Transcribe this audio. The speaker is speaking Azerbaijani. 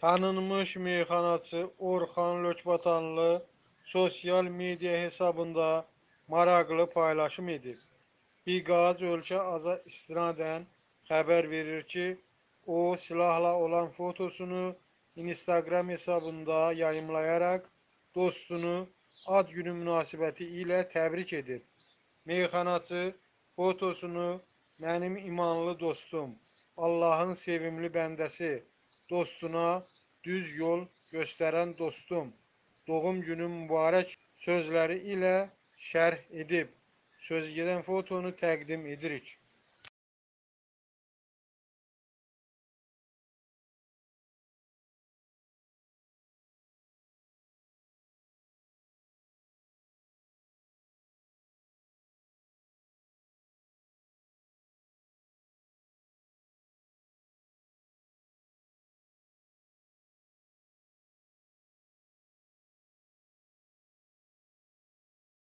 Tanınmış meyxanaçı Orxan Lökbatanlı sosial media hesabında maraqlı paylaşım edib. Biqaz ölkə aza istinadən xəbər verir ki, o silahla olan fotosunu Instagram hesabında yayımlayaraq dostunu ad günü münasibəti ilə təbrik edib. Meyxanaçı fotosunu mənim imanlı dostum, Allahın sevimli bəndəsi, dostuna düz yol göstərən dostum, doğum günün mübarək sözləri ilə şərh edib. Sözgedən fotonu təqdim edirik.